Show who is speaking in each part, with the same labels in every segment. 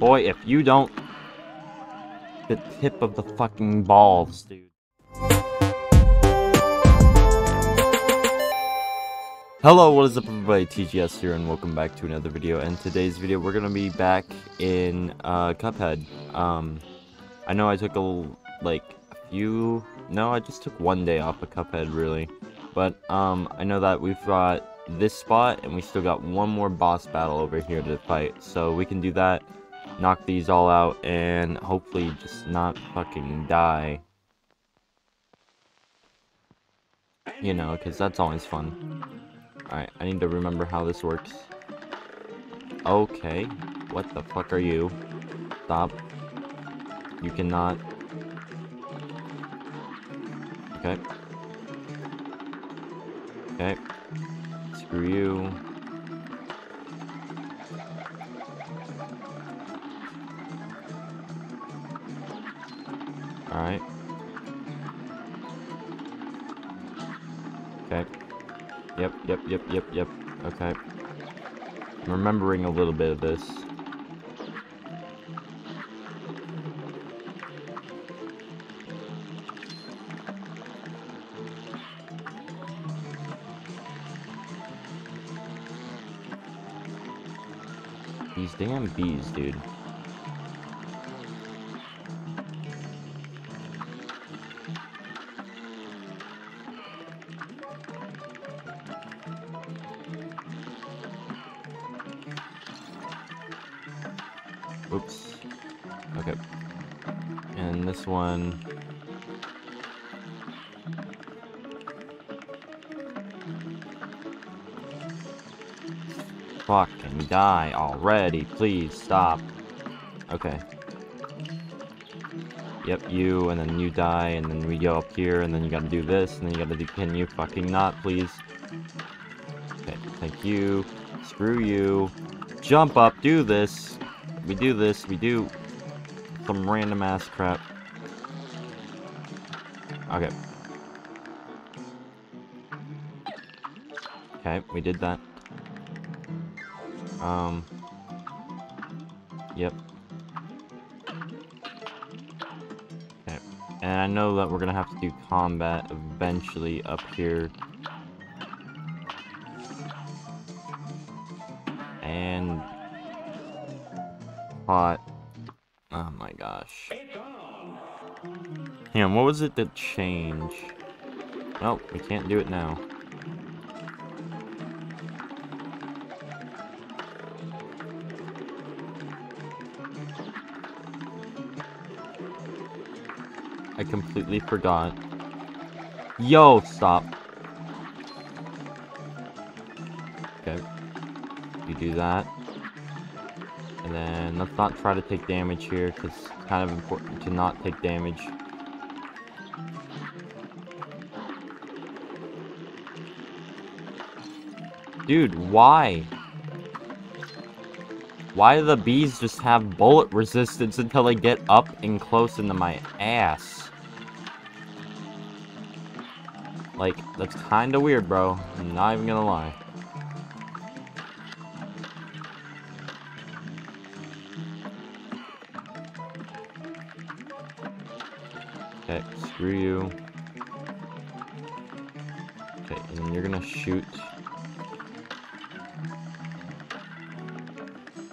Speaker 1: Boy, if you don't... The tip of the fucking balls, dude. Hello, what is up everybody, TGS here, and welcome back to another video. In today's video, we're gonna be back in, uh, Cuphead. Um, I know I took a, like, a few... No, I just took one day off of Cuphead, really. But, um, I know that we've got this spot, and we still got one more boss battle over here to fight. So we can do that, knock these all out, and hopefully just not fucking die. You know, because that's always fun. Alright, I need to remember how this works. Okay. What the fuck are you? Stop. You cannot. Okay. Okay. Screw you. Alright. Okay. Yep, yep, yep, yep, yep. Okay. I'm remembering a little bit of this. These damn bees, dude. Fucking die already, please stop. Okay. Yep, you, and then you die, and then we go up here, and then you gotta do this, and then you gotta do, can you fucking not, please? Okay, thank you. Screw you. Jump up, do this. We do this, we do some random ass crap. Okay. Okay, we did that. Um. Yep. Okay. And I know that we're gonna have to do combat eventually up here. And... Hot. Oh my gosh. Damn, what was it that changed? Well, we can't do it now. Completely forgot. Yo, stop. Okay. You do that. And then let's not try to take damage here, because it's kind of important to not take damage. Dude, why? Why do the bees just have bullet resistance until they get up and close into my ass? Like, that's kinda weird, bro. I'm not even gonna lie. Okay, screw you. Okay, and you're gonna shoot.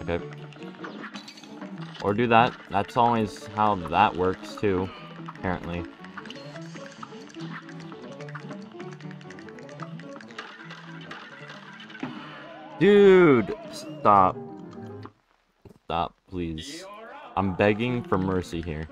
Speaker 1: Okay. Or do that. That's always how that works too, apparently. Dude! Stop. Stop, please. I'm begging for mercy here.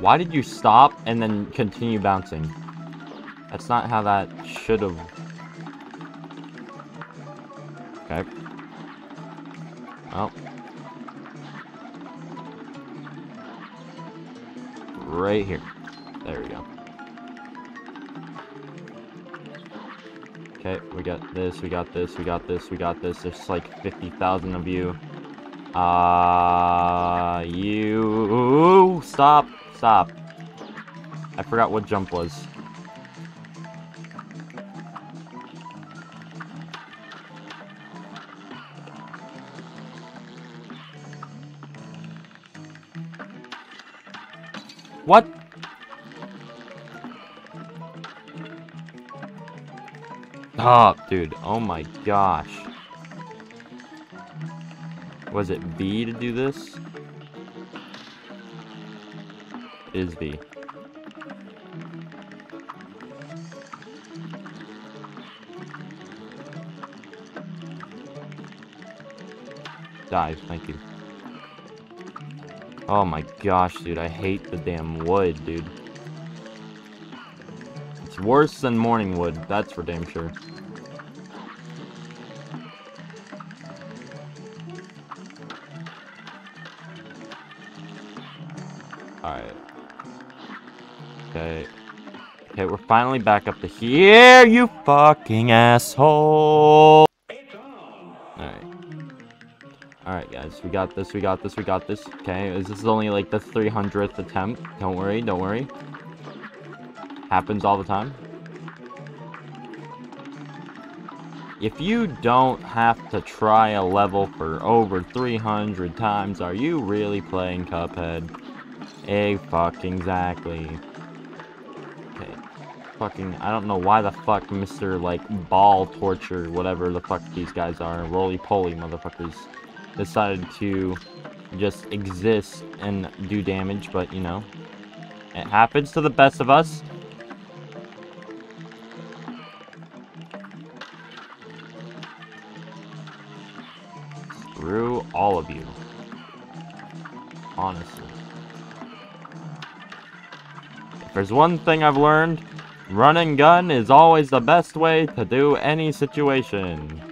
Speaker 1: Why did you stop and then continue bouncing? That's not how that should have... Okay. Oh. Right here. There we go. Okay, we got this, we got this, we got this, we got this. There's like 50,000 of you. Uh, you... Stop. Stop. I forgot what jump was. What? Oh, dude. Oh my gosh. Was it B to do this? It is B. Dive, thank you. Oh my gosh, dude, I hate the damn wood, dude. It's worse than morning wood, that's for damn sure. Alright. Okay. Okay, we're finally back up to here, you fucking asshole! Guys, we got this, we got this, we got this. Okay, is this is only like the 300th attempt. Don't worry, don't worry. Happens all the time. If you don't have to try a level for over 300 times, are you really playing Cuphead? A fucking exactly. Okay. Fucking, I don't know why the fuck Mr. like ball torture, whatever the fuck these guys are, roly-poly motherfuckers, decided to just exist and do damage, but you know, it happens to the best of us. Screw all of you. Honestly. If there's one thing I've learned, run and gun is always the best way to do any situation.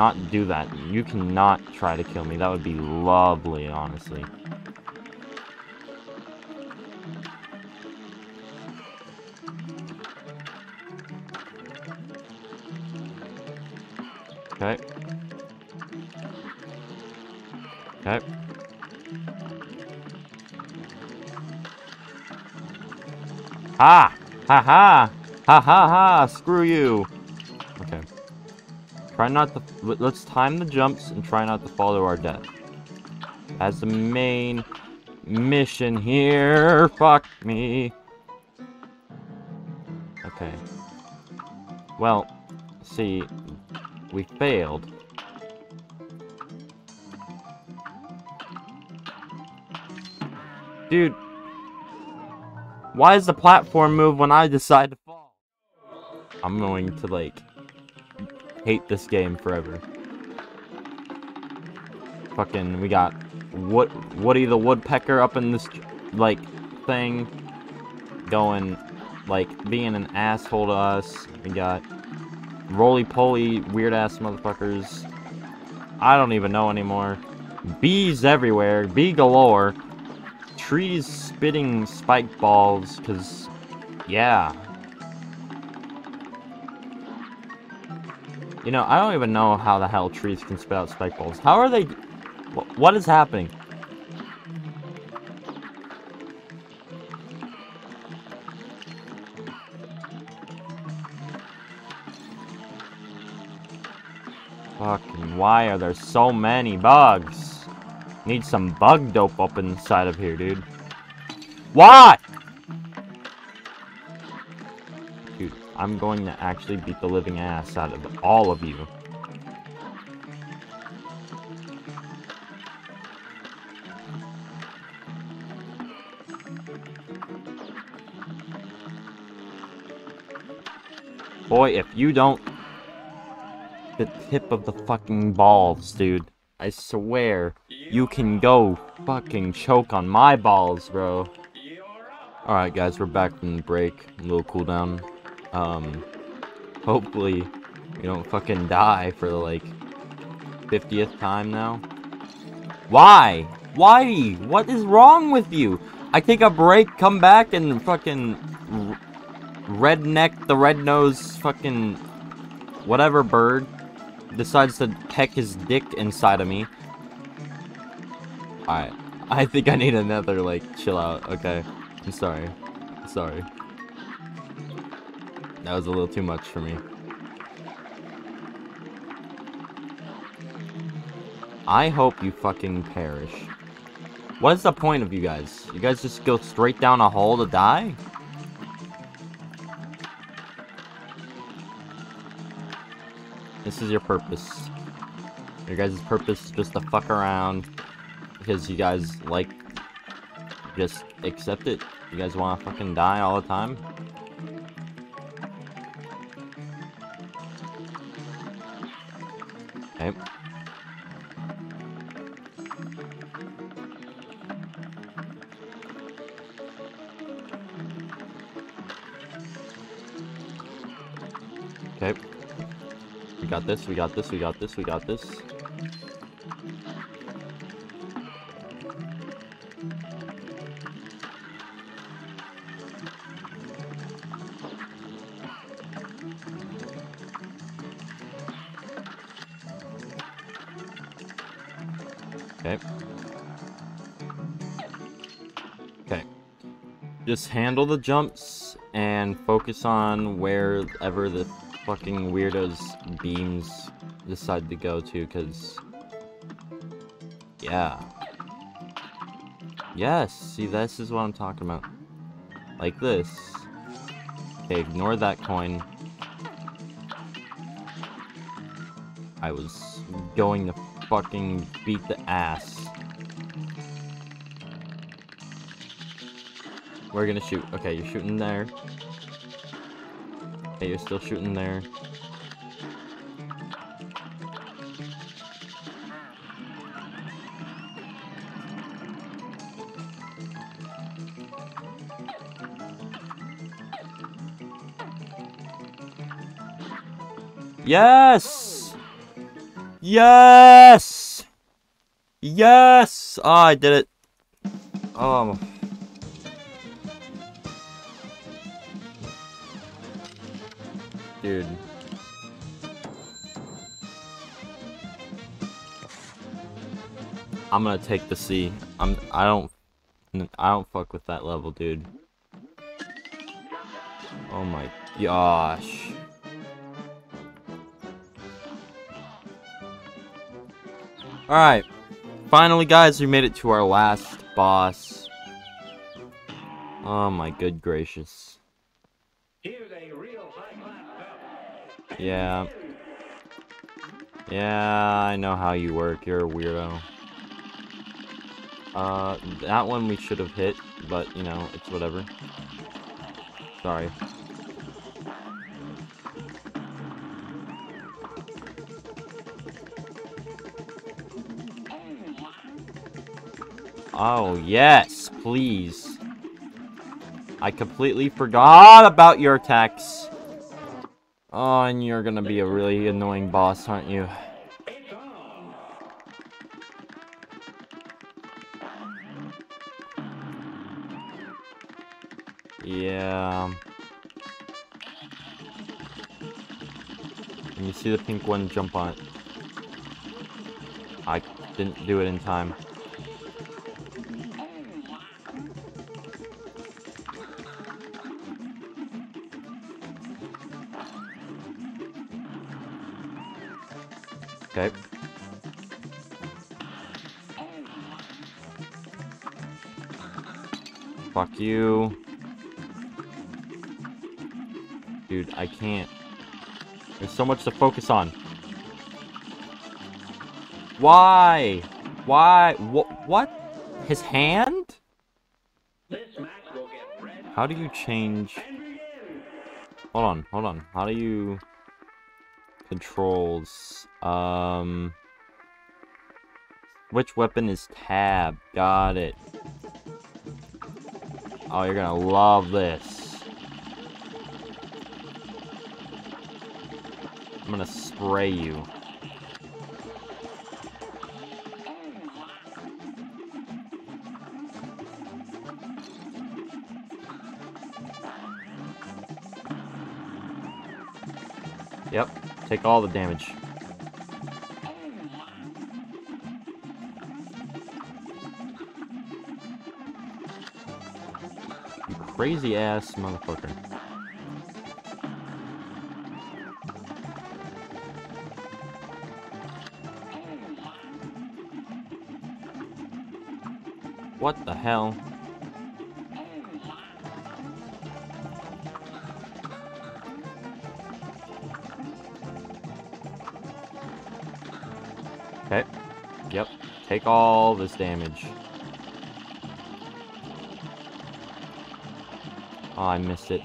Speaker 1: Not do that? You cannot try to kill me. That would be lovely, honestly. Okay. Okay. Ha! Ha ha! Ha ha ha! Screw you! Try not to... Let's time the jumps and try not to fall to our death. As the main mission here. Fuck me. Okay. Well, see, we failed. Dude. Why does the platform move when I decide to fall? I'm going to, like, hate this game forever. Fucking, we got Wood Woody the Woodpecker up in this, like, thing. Going, like, being an asshole to us. We got roly-poly, weird-ass motherfuckers. I don't even know anymore. Bees everywhere. Bee galore. Trees spitting spike balls, because, yeah. You know, I don't even know how the hell trees can spit out spike balls. How are they... Wh what is happening? Fucking, why are there so many bugs? Need some bug dope up inside of here, dude. What? I'm going to actually beat the living ass out of all of you. Boy, if you don't the tip of the fucking balls, dude. I swear, you can go fucking choke on my balls, bro. Alright, guys, we're back from the break. A little cooldown. Um, hopefully, we don't fucking die for the, like, 50th time now. Why? Why? What is wrong with you? I take a break, come back, and fucking redneck the red nose fucking whatever bird decides to peck his dick inside of me. Alright. I think I need another, like, chill out. Okay. I'm sorry. Sorry. That was a little too much for me. I hope you fucking perish. What is the point of you guys? You guys just go straight down a hole to die? This is your purpose. Your guys' purpose is just to fuck around because you guys like just accept it. You guys want to fucking die all the time. This, we got this, we got this, we got this. Okay. Okay. Just handle the jumps and focus on wherever the fucking weirdos beams decide to go to, because... Yeah. Yes, see, this is what I'm talking about. Like this. Okay, ignore that coin. I was going to fucking beat the ass. We're gonna shoot. Okay, you're shooting there. Okay, you're still shooting there. Yes! Yes! Yes! Oh, I did it. Oh. Dude. I'm gonna take the C. I'm I don't I don't fuck with that level, dude. Oh my gosh. Alright. Finally, guys, we made it to our last boss. Oh my good gracious. Yeah. Yeah, I know how you work. You're a weirdo. Uh, that one we should have hit, but, you know, it's whatever. Sorry. Oh, yes, please. I completely forgot about your attacks. Oh, and you're gonna be a really annoying boss, aren't you? Yeah. And you see the pink one jump on it. I didn't do it in time. Okay. Fuck you. Dude, I can't. There's so much to focus on. Why? Why? What? What? His hand? How do you change... Hold on, hold on. How do you... Controls... Um... Which weapon is tab? Got it. Oh, you're gonna love this. I'm gonna spray you. Yep, Take all the damage. You crazy ass motherfucker. What the hell? Take all this damage. Oh, I missed it.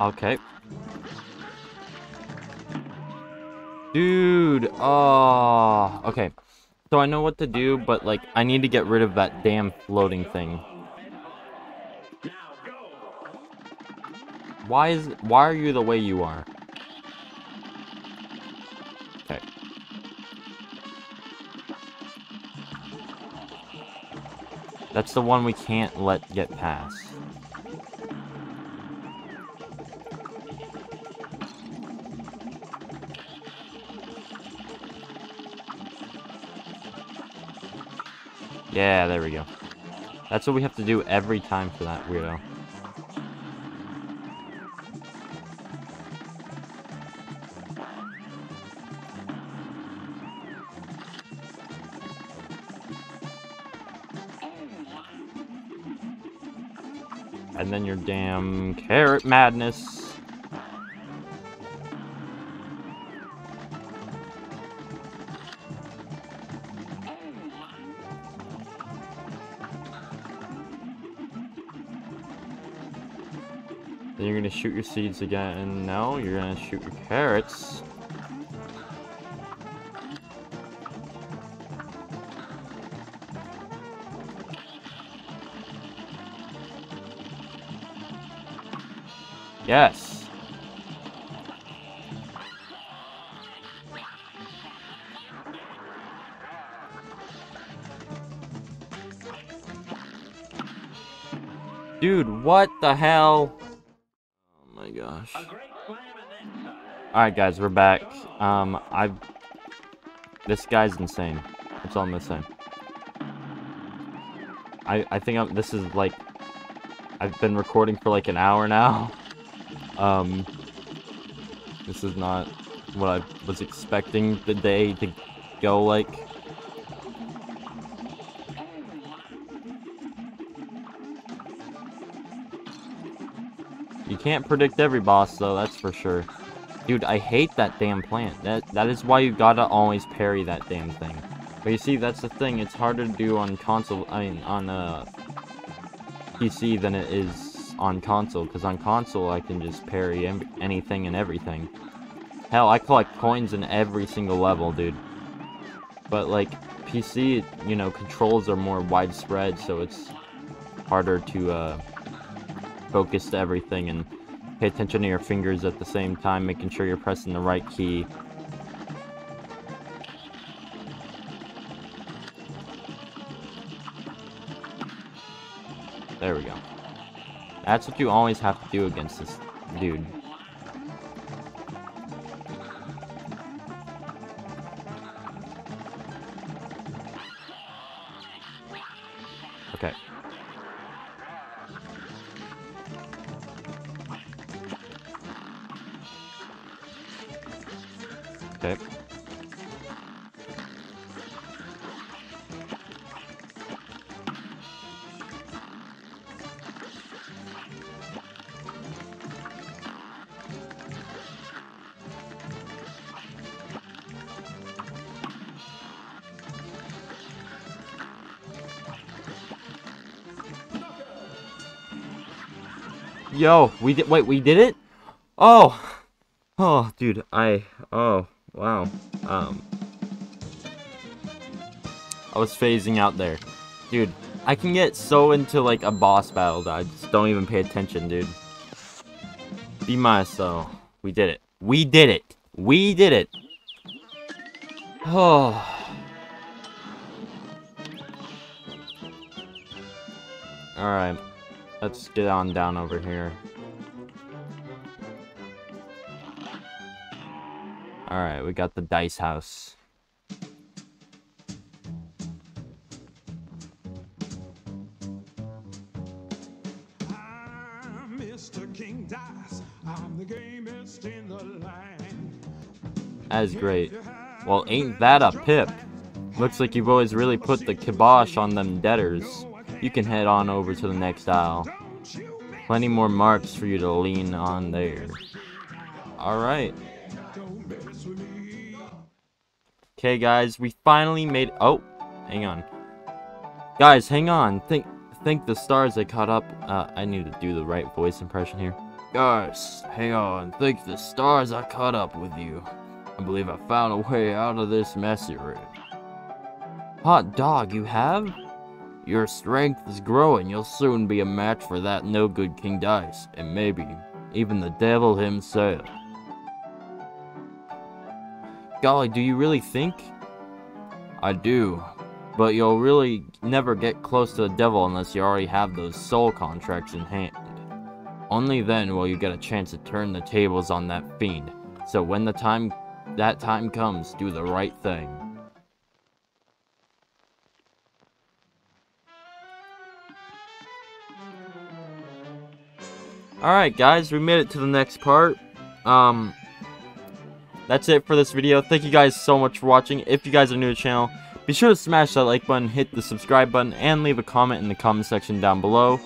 Speaker 1: Okay. Dude, oh, okay. So I know what to do, but like, I need to get rid of that damn floating thing. Why is, why are you the way you are? Okay. That's the one we can't let get past. Yeah, there we go. That's what we have to do every time for that weirdo. And then your damn carrot madness. Then you're gonna shoot your seeds again. And no, you're gonna shoot your carrots. Yes. Dude, what the hell? Oh my gosh. Alright guys, we're back. Um, I've... This guy's insane. That's all I'm gonna say. I, I think I'm, this is like... I've been recording for like an hour now. Um, this is not what I was expecting the day to go like. You can't predict every boss though, that's for sure. Dude, I hate that damn plant. That That is why you gotta always parry that damn thing. But you see, that's the thing, it's harder to do on console, I mean, on uh, PC than it is on console, because on console I can just parry anything and everything. Hell, I collect coins in every single level, dude. But, like, PC, you know, controls are more widespread, so it's harder to, uh, focus to everything and pay attention to your fingers at the same time, making sure you're pressing the right key. There we go. That's what you always have to do against this dude. Yo, we did- wait, we did it? Oh! Oh, dude, I- oh, wow. Um... I was phasing out there. Dude, I can get so into, like, a boss battle that I just don't even pay attention, dude. Be minus, though. We did it. We did it! We did it! Oh... Alright. Let's get on down over here. Alright, we got the dice house.
Speaker 2: I'm Mr. King Dice. I'm the gamest in the land.
Speaker 1: That is great. Well, ain't that a pip? Looks like you've always really put the kibosh on them debtors. You can head on over to the next aisle. Plenty more marks for you to lean on there. Alright. Okay, guys, we finally made. Oh, hang on, guys, hang on. Think, think the stars I caught up. Uh, I need to do the right voice impression here. Guys, hang on. Think the stars I caught up with you. I believe I found a way out of this messy room. Hot dog, you have? Your strength is growing. You'll soon be a match for that no-good King Dice, and maybe even the devil himself. Golly, do you really think? I do. But you'll really never get close to the devil unless you already have those soul contracts in hand. Only then will you get a chance to turn the tables on that fiend. So when the time that time comes, do the right thing. Alright guys, we made it to the next part. Um that's it for this video. Thank you guys so much for watching. If you guys are new to the channel, be sure to smash that like button, hit the subscribe button, and leave a comment in the comment section down below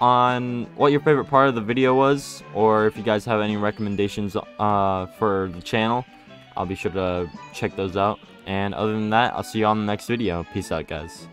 Speaker 1: on what your favorite part of the video was, or if you guys have any recommendations uh, for the channel. I'll be sure to check those out. And other than that, I'll see you on the next video. Peace out, guys.